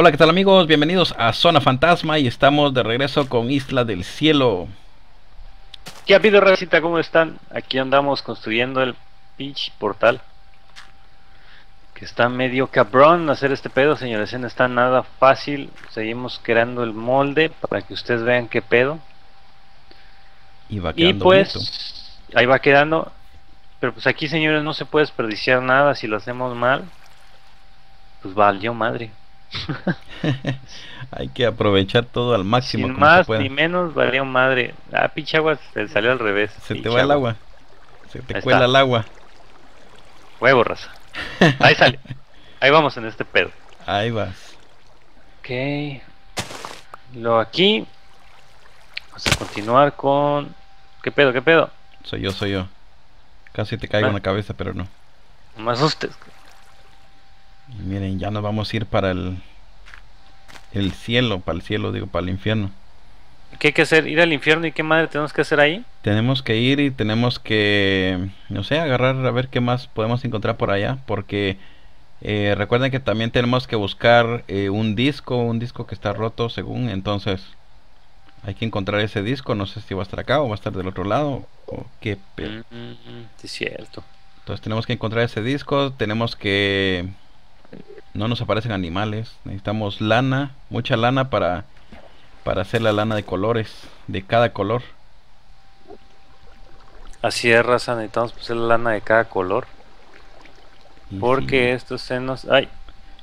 Hola, ¿qué tal amigos? Bienvenidos a Zona Fantasma y estamos de regreso con Isla del Cielo. ¿Qué ha habido, Racita? ¿Cómo están? Aquí andamos construyendo el pinche portal. Que está medio cabrón hacer este pedo, señores. No está nada fácil. Seguimos creando el molde para que ustedes vean qué pedo. Y va Y quedando pues, bonito. ahí va quedando. Pero pues aquí, señores, no se puede desperdiciar nada si lo hacemos mal. Pues valió madre. Hay que aprovechar todo al máximo Sin como se más ni menos, valió madre. Ah, pinche agua se salió al revés. Se te va el agua. Se te Ahí cuela está. el agua. Huevo, raza. Ahí sale. Ahí vamos en este pedo. Ahí vas. Ok. Lo aquí. Vamos a continuar con. ¿Qué pedo? ¿Qué pedo? Soy yo, soy yo. Casi te caigo en la cabeza, pero no. No me asustes. Y miren, ya nos vamos a ir para el el cielo, para el cielo, digo, para el infierno. ¿Qué hay que hacer? ¿Ir al infierno y qué madre tenemos que hacer ahí? Tenemos que ir y tenemos que, no sé, agarrar a ver qué más podemos encontrar por allá, porque eh, recuerden que también tenemos que buscar eh, un disco, un disco que está roto según, entonces hay que encontrar ese disco, no sé si va a estar acá o va a estar del otro lado o qué pedo. Mm, mm, mm, es cierto. Entonces tenemos que encontrar ese disco, tenemos que... No nos aparecen animales, necesitamos lana, mucha lana para, para hacer la lana de colores, de cada color. Así es, raza. Necesitamos pues la lana de cada color. Y Porque sí, estos senos. ¡Ay!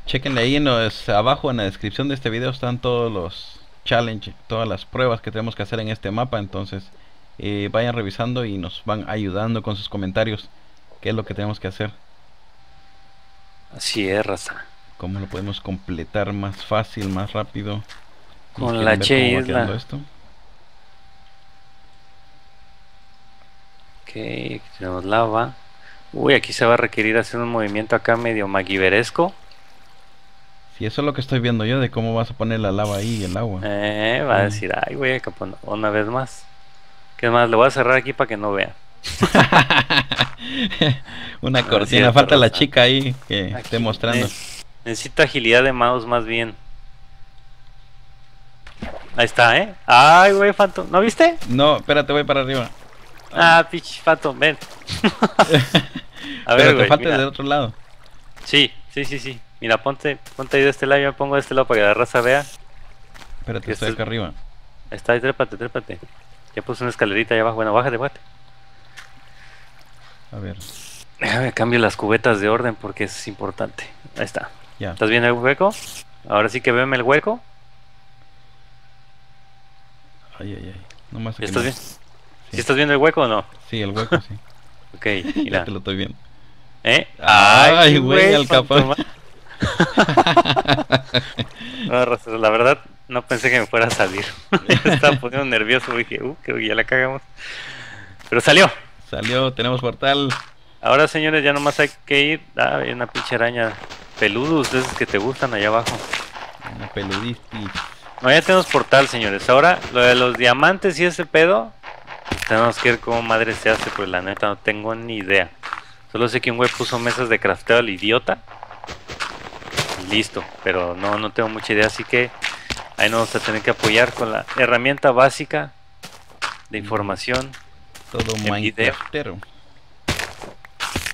chequenle ahí en los- abajo en la descripción de este video están todos los challenge, todas las pruebas que tenemos que hacer en este mapa, entonces eh, vayan revisando y nos van ayudando con sus comentarios qué es lo que tenemos que hacer, Así es, raza. cómo lo podemos completar más fácil, más rápido. Con la va Isla. esto. Ok, aquí tenemos lava. Uy, aquí se va a requerir hacer un movimiento acá medio maguiberesco. Si eso es lo que estoy viendo yo de cómo vas a poner la lava ahí y el agua. Eh, va a Mm. decir, ay, güey, una vez más. ¿Qué más? Le voy a cerrar aquí para que no vea. Una Ah, cortina, falta la chica ahí que Aquí, esté mostrando. ne- necesito agilidad de mouse más bien. Ahí está, ¿eh? Ay, güey, Phantom. ¿No viste? No, espérate, voy para arriba. Ah, pitch, Phantom, ven. A Pero ver, te güey. falta del otro lado. Sí, sí, sí, sí. Mira, ponte, ponte ahí de este lado, yo me pongo de este lado para que la raza vea. Espérate, estoy acá arriba. Ahí está, ahí, trépate, trépate. Ya puse una escalerita allá abajo. Bueno, bájate, bájate. A ver, Déjame cambio las cubetas de orden porque es importante. Ahí está. ya. ¿Estás viendo el hueco? Ahora sí que veme el hueco. Ay, ay, ay. ¿Ya aquí estás no. bien? ¿Sí estás viendo el hueco o no? Sí, el hueco, sí. Ok, ya mira. te lo estoy viendo. ¿Eh? Ay, güey, al. No, Raza, la verdad, no pensé que me fuera a salir. Me estaba poniendo nervioso. Dije, uh, creo que ya la cagamos. Pero salió. Salió, tenemos portal. Ahora, señores, ya nomás hay que ir. Ah, hay una pinche araña peludos de esos que te gustan allá abajo. Una peludistis. No, ya tenemos portal, señores. Ahora, lo de los diamantes y ese pedo, tenemos que ver cómo madre se hace, pues la neta no tengo ni idea. Solo sé que un güey puso mesas de crafteo al idiota. Y listo, pero no, no tengo mucha idea, así que ahí nos vamos a tener que apoyar con la herramienta básica de información. Todo. Minecraftero.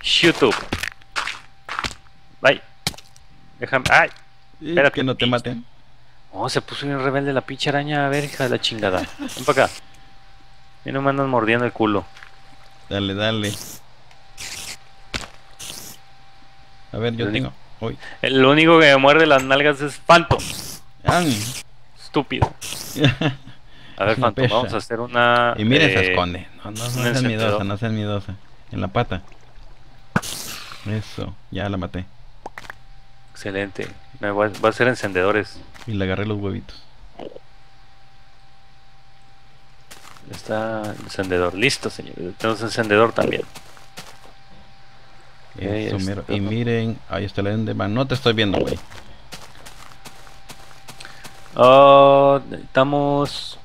YouTube. Bye. Déjame. ¡Ay! Espérate, que no te maten. Oh, se puso bien rebelde la pinche araña. A ver, hija de la chingada. Ven para acá. Y no me andan mordiendo el culo. Dale, dale. A ver, yo Lo tengo. El único que me muerde las nalgas es Phantom. Ah, Estúpido. A ver, Phantom, pesa. vamos a hacer una. y miren, se eh, esconde. No, no, no seas miedosa, no seas miedosa. En la pata. Eso, ya la maté. Excelente. Me voy a, hacer encendedores. Y le agarré los huevitos. Está el encendedor. Listo, señores. Tenemos encendedor también. Eso, mero. Y miren, ahí está el Enderman. No te estoy viendo, güey. Oh, necesitamos.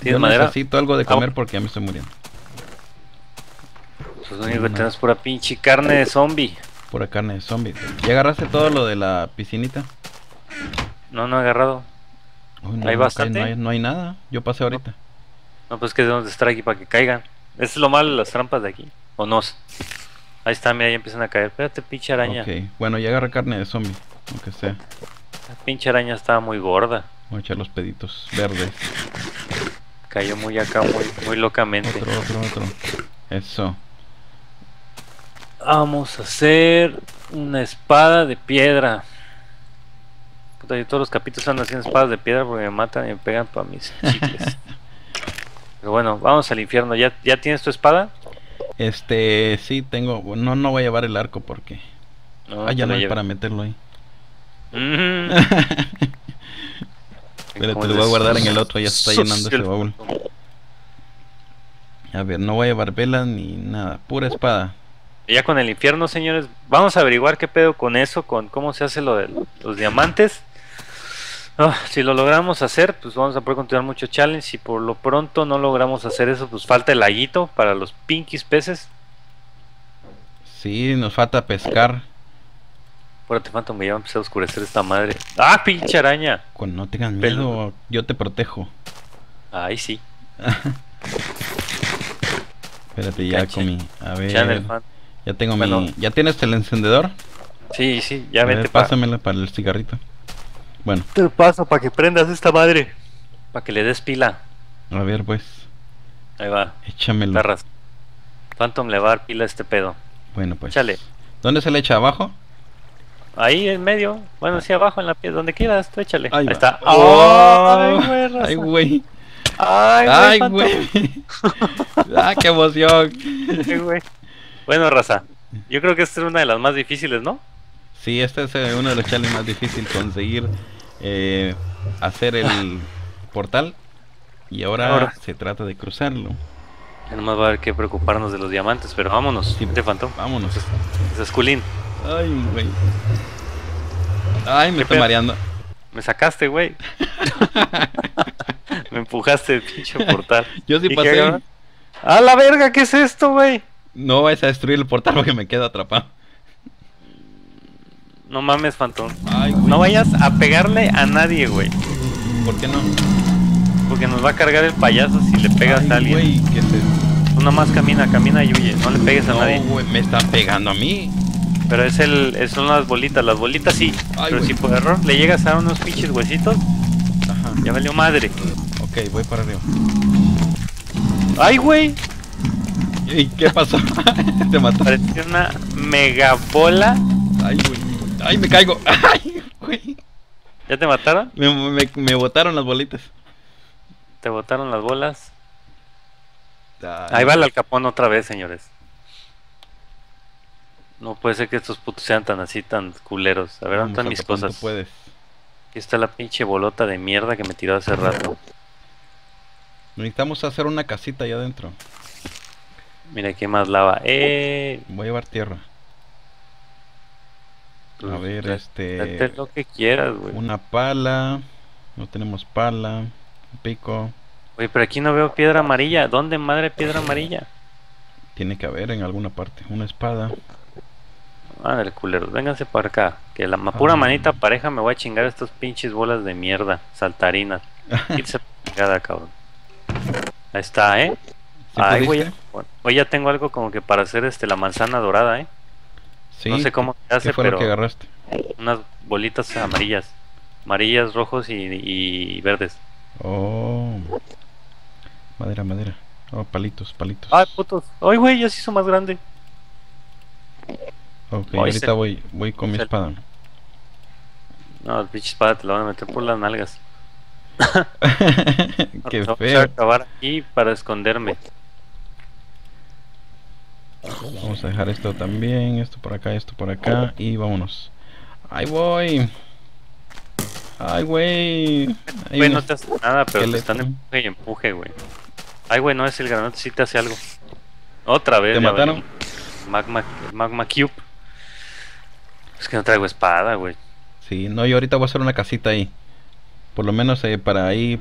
¿Tienes Yo madera? necesito algo de Ah, comer porque ya me estoy muriendo. Pues lo único que tenemos pura pinche carne de zombie. Pura carne de zombie. ¿Ya agarraste todo lo de la piscinita? No, no he agarrado. Uy, no, ¿Hay no, bastante? No hay, no hay nada. Yo pasé ahorita. No, pues que debemos de estar aquí para que caigan. Eso es lo malo de las trampas de aquí. O no. Ahí está, mira, ya empiezan a caer. Espérate, pinche araña. Ok. Bueno, ya agarré carne de zombie. Aunque sea. La pinche araña estaba muy gorda. Voy a echar los peditos verdes. Cayó muy acá, muy, muy locamente. Otro, otro, otro. Eso. Vamos a hacer una espada de piedra. Puta, yo todos los capítulos andan haciendo espadas de piedra porque me matan y me pegan para mis chicles. Pero bueno, vamos al infierno. ¿Ya, ¿Ya tienes tu espada? Este, sí, tengo. No, no voy a llevar el arco porque. No, ah, ya no hay llevo. para meterlo ahí. Mm. Pero te lo voy a guardar en el otro, ya se está llenando ese baúl. A ver, no voy a llevar velas ni nada. Pura espada. Y ya con el infierno, señores, vamos a averiguar qué pedo con eso, con cómo se hace lo de los diamantes. Ah, si lo logramos hacer, pues vamos a poder continuar mucho challenge. Si por lo pronto no logramos hacer eso, pues falta el laguito para los pinkies peces. Sí, nos falta pescar. Apúrate, Phantom, que ya va a empezar a oscurecer esta madre. ¡Ah, pinche araña! Cuando no tengan Pelo. miedo, yo te protejo. Ahí sí. Espérate, ya comí. A ver. Channel. Ya tengo Bueno. mi. ¿Ya tienes el encendedor? Sí, sí, ya A ver, vete pa- pásamela para el cigarrito. Bueno, Te lo paso para que prendas esta madre. Para que le des pila. a ver, pues. Ahí va, Échamelo. Phantom le va a dar pila a este pedo. Bueno, pues. Échale. ¿Dónde se le echa abajo? Ahí en medio, bueno, sí, abajo en la piel, donde quieras, tú échale. Ahí, está. Oh, ¡Ay, güey! raza! Ay, güey. ¡Ay, güey. ah, qué emoción. Güey. Bueno, raza, yo creo que esta es una de las más difíciles, ¿no? Sí, este es eh, uno de los challenges más difíciles conseguir eh, hacer el portal. Y ahora, Ahora. se trata de cruzarlo. Ya nomás va a haber que preocuparnos de los diamantes, pero vámonos. Sí. Phantom. Vámonos. Ese es culín. Ay, güey. Ay, me ¿Qué estoy pedo? mareando. Me sacaste, güey. Me empujaste el pinche portal. Yo sí ¿Y qué pasé. ¡A la verga! ¿Qué es esto, güey? No vayas a destruir el portal porque me quedo atrapado. No mames, Phantom. Ay. No vayas a pegarle a nadie, güey. ¿Por qué no? Porque nos va a cargar el payaso si le pegas Ay, a alguien. güey, ¿qué se... Tú nomás camina, camina y huye. No le pegues a No, nadie. güey, me están pegando a mí. Pero es el, son las bolitas. Las bolitas sí. Ay, pero güey. si por error le llegas a unos pinches huesitos, Ajá. ya valió madre. Ok, voy para arriba. ¡Ay, güey! ¿Y qué pasó? Te mató. Pareció una mega bola. Ay, güey. Ay, me caigo. Ay, güey. ¿Ya te mataron? Me, me, me botaron las bolitas. Te botaron las bolas. Ay, Ahí va el alcapón otra vez, señores. No puede ser que estos putos sean tan así, tan culeros. A ver, ¿dónde están mis cosas? puedes. Aquí está la pinche bolota de mierda que me tiró hace rato. Necesitamos hacer una casita allá adentro. Mira, ¿qué más lava? Eh, Voy a llevar tierra. A pues, ver, date este. lo que quieras, güey. Una pala. No tenemos pala. Un pico. Oye, pero aquí no veo piedra amarilla. ¿Dónde madre piedra amarilla? Tiene que haber en alguna parte. Una espada. Madre culeros, vénganse para acá. Que la ma- pura Ah. manita pareja me voy a chingar estas pinches bolas de mierda, saltarinas. La chingada, cabrón. Ahí está, ¿eh? ¿Sí Ay, güey. Bueno, Hoy ya tengo algo como que para hacer este la manzana dorada, ¿eh? Sí. no sé cómo se ¿Qué hace, fue pero lo que agarraste? unas bolitas amarillas. Amarillas, rojos y, y verdes. Oh. Madera, madera. Oh, palitos, palitos. Ay, putos. Ay, güey, ya se hizo más grande. Ok, ahorita se- voy, voy con mi se- espada. No, el pinche espada te la van a meter por las nalgas. Qué Vamos a feo. acabar aquí para esconderme. Vamos a dejar esto también, esto por acá, esto por acá y vámonos. Ahí voy. Ay, güey. Güey, no te hace nada, pero te están empuje y empuje, güey. Ay, güey, no es el granate, sí te hace algo. Otra vez. ¿Te mataron? valió. Magma, magma Cube. Es que no traigo espada, güey. Sí, no, yo ahorita voy a hacer una casita ahí. Por lo menos eh, para ahí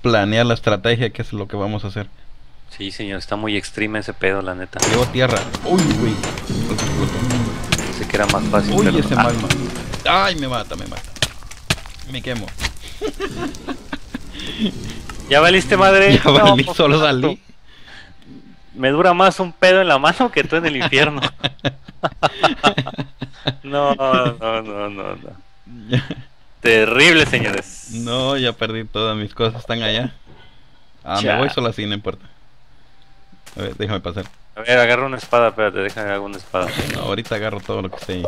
planear la estrategia, que es lo que vamos a hacer. Sí, señor, está muy extreme ese pedo, la neta. Llevo tierra. Uy, güey. Pensé que era más fácil, Uy, pero... ese ah, magma. Ay, me mata, me mata. Me quemo. ¿Ya valiste madre? Ya valí, No, solo salí. Me dura más un pedo en la mano que tú en el infierno. no, no, no, no, no. Terrible, señores. No, ya perdí todas mis cosas, están allá. Ah, me voy solo así, no importa. A ver, déjame pasar. A ver, agarra una espada, espérate, déjame agarrar una espada. No, ahorita agarro todo lo que esté ahí.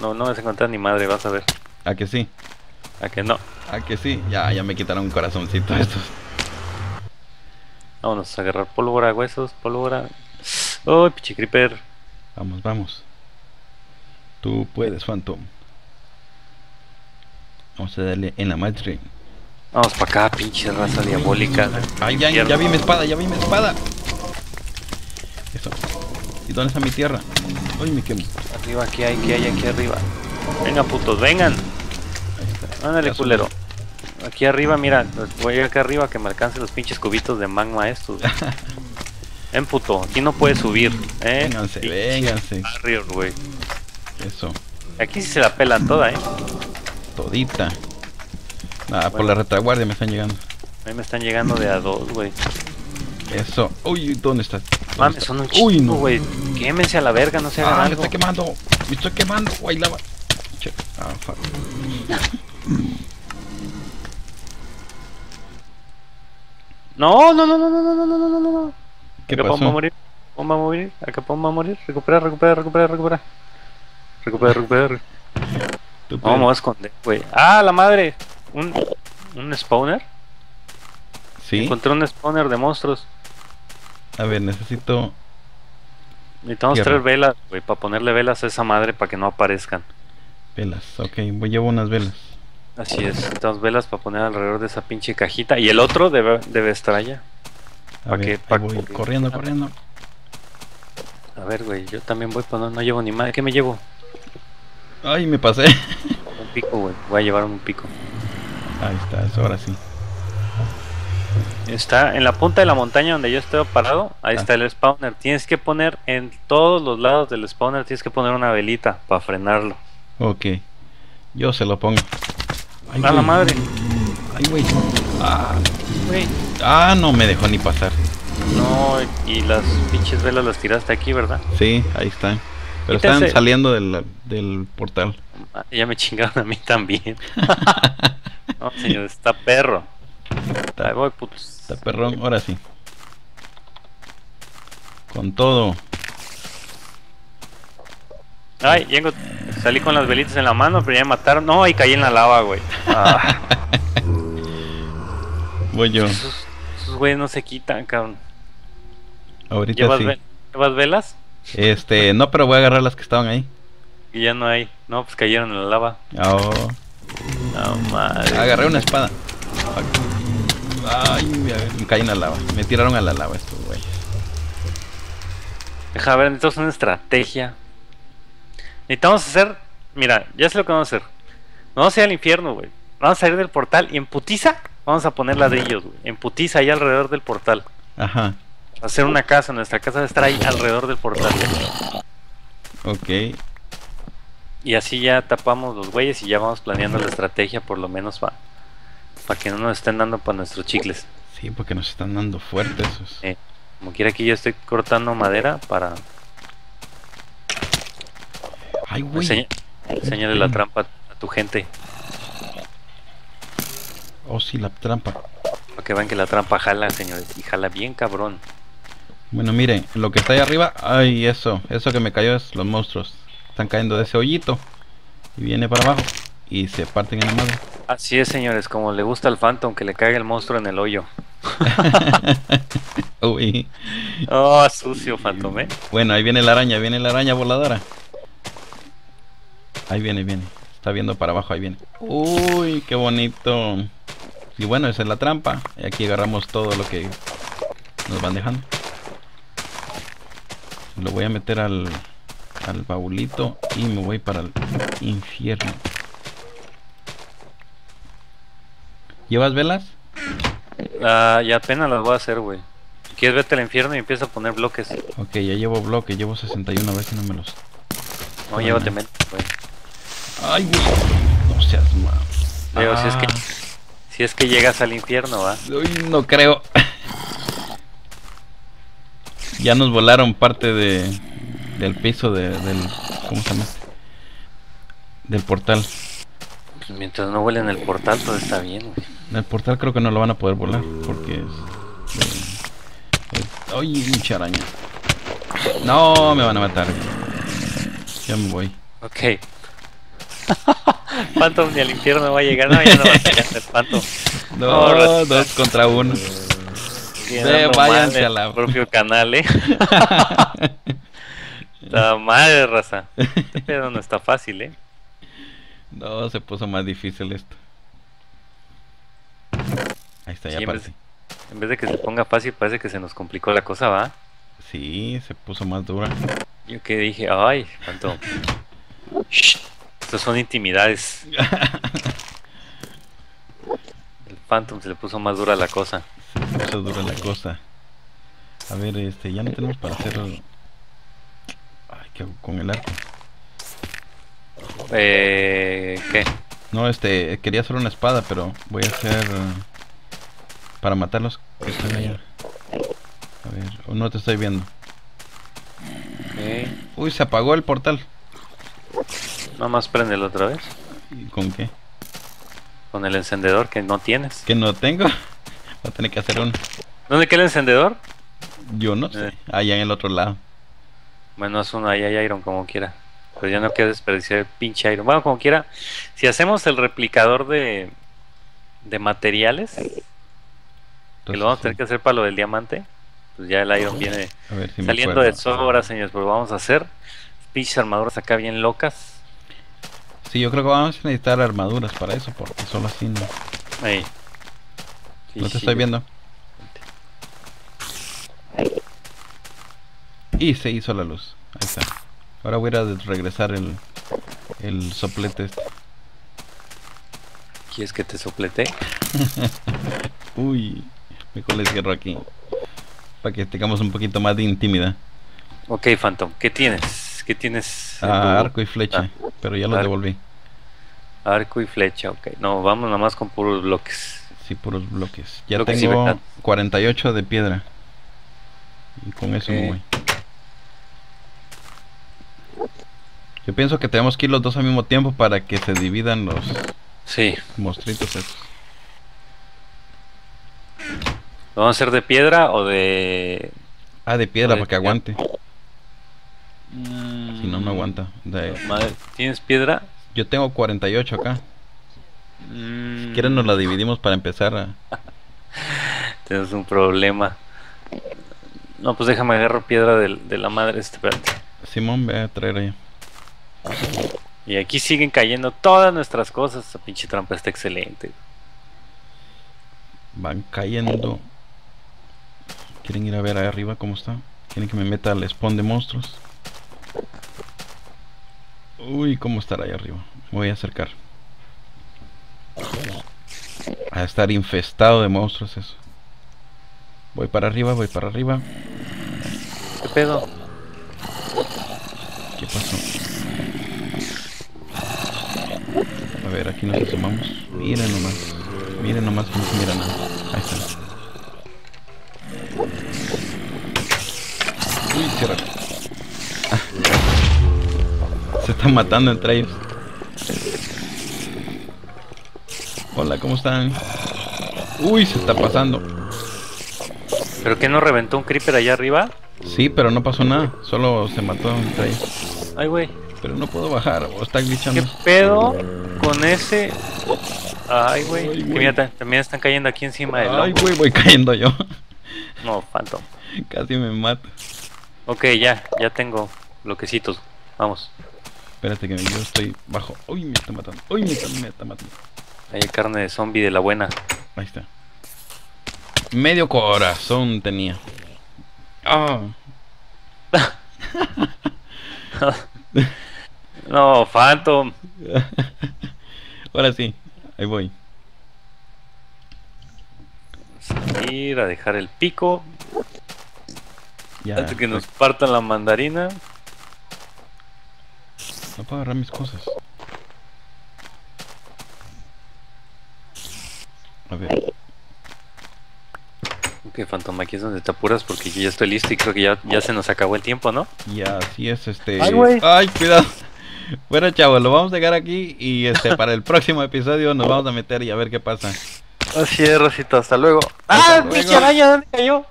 No, no vas a encontrar ni madre, vas a ver. ¿A que sí? ¿A que no? ¿A que sí? Ya, ya me quitaron un corazoncito estos. Vámonos a agarrar pólvora, huesos, pólvora. Uy, pichi creeper. Vamos, vamos. Tú puedes, Phantom. Vamos a darle en la madre. Vamos para acá, pinche raza diabólica. Ay, ya, ya vi mi espada, ya vi mi espada. Eso. ¿Y dónde está mi tierra? Ay, me quemo. Arriba, ¿qué hay? ¿Qué hay aquí arriba? Venga, putos, vengan. Ándale, culero. Aquí arriba, mira, voy a ir acá arriba que me alcancen los pinches cubitos de magma estos. Ven, puto, aquí no puedes subir, eh. Vénganse, vénganse. barrio, güey. Eso. Aquí sí se la pelan toda, eh. Todita. Nada, por la retaguardia me están llegando. A mí me están llegando de a dos, güey. Eso. Uy, ¿dónde? ¿Dónde Mames, son un Uy, chingo, no. güey. Quémense a la verga, no se hagan Ah, me está quemando. Me estoy quemando. Lava. Che. Ah, fuck. No, no, no, no, no, no, no, no, no, no, no. ¿Qué Acá Pom va a pasó? morir. Pom va a morir. Acá va a morir. Recupera, recupera, recupera, recupera. Recupera, recupera. No, me voy a esconder, güey. Ah, la madre. Un, un spawner. Sí. Encontré un spawner de monstruos. A ver, necesito. Necesitamos Tierra. tres velas, güey, para ponerle velas a esa madre para que no aparezcan. Velas. Ok, voy llevo unas velas. Así es. Necesitamos velas para poner alrededor de esa pinche cajita. Y el otro debe, debe estar allá. A ver, que- voy que- corriendo, corriendo. A ver, güey, yo también voy, pues no, no llevo ni madre. ¿Qué me llevo? Ay, me pasé. Un pico, güey. Voy a llevar un pico. Ahí está, eso ahora sí. Está en la punta de la montaña donde yo estoy parado. Ahí Ah. está el spawner. Tienes que poner en todos los lados del spawner, tienes que poner una velita para frenarlo. Ok. Yo se lo pongo. Ay, A la madre. Ay, güey. Ah, Güey. ah, no me dejó ni pasar. No, y las pinches velas las tiraste aquí, ¿verdad? Sí, ahí están. Pero Quítense. están saliendo del, del portal. Ah, Ya me chingaron a mí también. no, señor, está perro. Ahí voy, putos. Está perrón, ahora sí. Con todo. Ay, llego, salí con las velitas en la mano, pero ya me mataron. No, y caí en la lava, güey. Ah, Voy yo. esos, esos güeyes no se quitan, cabrón. Ahorita ¿Llevas, sí. ve- ¿Llevas velas? Este, no, pero voy a agarrar las que estaban ahí. Y ya no hay. No, pues cayeron en la lava. Oh, No, madre. agarré una espada. Ay, me, caí en la lava. Me tiraron a la lava estos güeyes. Deja ver, necesitamos una estrategia. Necesitamos hacer. Mira, ya sé lo que vamos a hacer. Nos vamos a ir al infierno, güey. Vamos a salir del portal y en putiza vamos a poner ladrillos, güey. En putiza ahí alrededor del portal. Ajá. Hacer una casa. Nuestra casa va a estar ahí alrededor del portal. Ok. Y así ya tapamos los güeyes y ya vamos planeando la estrategia, por lo menos para que no nos estén dando para nuestros chicles. Sí, porque nos están dando fuertes esos. Eh, como quiera que yo estoy cortando madera para Ay, güey. enseña- enseñarle la trampa a tu gente. Oh, sí, la trampa. Para que vean que la trampa jala, señores. Y jala bien cabrón. Bueno, miren, lo que está ahí arriba. Ay, eso. Eso que me cayó es los monstruos. Están cayendo de ese hoyito. Y viene para abajo. Y se parten en la madre. Así es, señores. Como le gusta al Phantom que le caiga el monstruo en el hoyo. Uy. Oh, sucio Phantom, ¿eh? Bueno, ahí viene la araña, viene la araña voladora. Ahí viene, viene. Está viendo para abajo, ahí viene. Uy, qué bonito. Y bueno, esa es la trampa. Y aquí agarramos todo lo que nos van dejando. Lo voy a meter al, al baulito y me voy para el infierno. ¿Llevas velas? Ah, y apenas las voy a hacer, güey. Quieres vete al infierno y empieza a poner bloques. Ok, ya llevo bloque, llevo 61, a ver si no me los... No, llévate menos, güey. Ay, güey. No seas mal. Leo, si es que Ah. si es que llegas al infierno, va. Uy, no creo. Ya nos volaron parte de del piso de, del ¿cómo se llama? Del portal. Pues mientras no vuelen el portal, todo está bien, güey. El portal creo que no lo van a poder volar porque es. de- es- ¡Ay, mucha araña! No, me van a matar. Ya me voy. Ok. Phantom ni al infierno va a llegar, no, ya no va a llegar el Phantom. No, dos contra uno. Quedando váyanse mal a la- propio canal, eh. Está madre, raza. Este pedo no está fácil, eh. No, se puso más difícil esto. Ahí está, ya Sí, en vez- aparece. En vez de que se ponga fácil, parece que se nos complicó la cosa, ¿va? Sí, se puso más dura. Yo que dije, ay, Phantom. Shh, Estos son intimidades. El Phantom se le puso más dura la cosa. Se puso dura la cosa. A ver, este, ya no tenemos para hacer. Ay, ¿qué hago con el arco? Eh, ¿Qué? No, este, quería hacer una espada, pero voy a hacer. para matarlos que están allá. A ver, oh, no te estoy viendo. ¿Qué? Uy, se apagó el portal. Nada más préndelo otra vez. ¿Y ¿Con qué? Con el encendedor que no tienes. ¿Que no tengo? Voy a tener que hacer uno. ¿Dónde queda el encendedor? Yo no sé. Eh. Allá en el otro lado. Bueno, es uno ahí hay Iron como quiera. Pero ya no quiero desperdiciar el pinche Iron. Bueno, como quiera. Si hacemos el replicador de, de materiales, que Entonces, lo vamos a tener que hacer para lo del diamante, pues ya el Iron viene si saliendo de sobra, señores. Pero vamos a hacer pinches armaduras acá bien locas. Sí, yo creo que vamos a necesitar armaduras para eso, porque solo así no. Ahí. Sí, no te sí, estoy viendo. Y se hizo la luz. Ahí está. Ahora voy a regresar el, el soplete este. ¿Quieres que te soplete? Uy, mejor le cierro aquí. Para que tengamos un poquito más de intimidad. Ok, Phantom. ¿Qué tienes? ¿Qué tienes? en Ah, arco y flecha. pero ya arco. devolví. Arco y flecha, ok. No, vamos nada más con puros bloques. Sí, puros bloques. Ya tengo metal. 48 de piedra. Y con eso me voy. Yo pienso que tenemos que ir los dos al mismo tiempo para que se dividan los Sí. monstruitos. ¿Lo vamos a hacer de piedra o de.? Ah, de piedra para que aguante. Si no, no aguanta. De- Madre, ¿Tienes piedra? Yo tengo 48 acá. Mm, Si quieren nos la dividimos para empezar a... Tienes un problema. No, pues déjame agarrar piedra de, la madre. Este, espérate. Simón, ve a traer ahí. Y aquí siguen cayendo todas nuestras cosas. Esta pinche trampa está excelente. Van cayendo. ¿Quieren ir a ver ahí arriba cómo está? ¿Quieren que me meta al spawn de monstruos? Uy, ¿cómo estará ahí arriba? Me voy a acercar. A estar infestado de monstruos eso. Voy para arriba, voy para arriba. ¿Qué pedo? ¿Qué pasó? A ver, aquí nos asomamos. Miren nomás. Miren nomás no se mira nada. Ahí está. Uy, cierra. Ah. Se están matando entre ellos. Hola, ¿cómo están? Uy, se está pasando. ¿Pero qué no reventó un creeper allá arriba? Sí, pero no pasó nada. Solo se mató entre ellos. Ay, güey. Pero no puedo bajar. O está glitchando. ¿Qué pedo con ese? Ay, güey. Mira, ta- también están cayendo aquí encima del Ay, güey, voy cayendo yo. No, Phantom. Casi me mato. Ok, ya, ya tengo bloquecitos. Vamos. Espérate que yo estoy bajo. Uy, me está matando. Uy, me está, me está matando. Hay carne de zombie de la buena. Ahí está. Medio corazón tenía. Ah, No, Phantom. ahora sí. Ahí voy. Ir a dejar el pico. Ya. Antes que nos partan la mandarina. No puedo agarrar mis cosas. A ver. Ok, Phantom, aquí es donde te apuras porque yo ya estoy listo y creo que ya, ya se nos acabó el tiempo, ¿no? Y así es, este. Ay, güey. Ay, cuidado. Bueno, chavos, lo vamos a dejar aquí y este para el próximo episodio nos vamos a meter y a ver qué pasa. Así es, Rosita, hasta luego. ¡Ah, pinche araña! ¿Dónde cayó?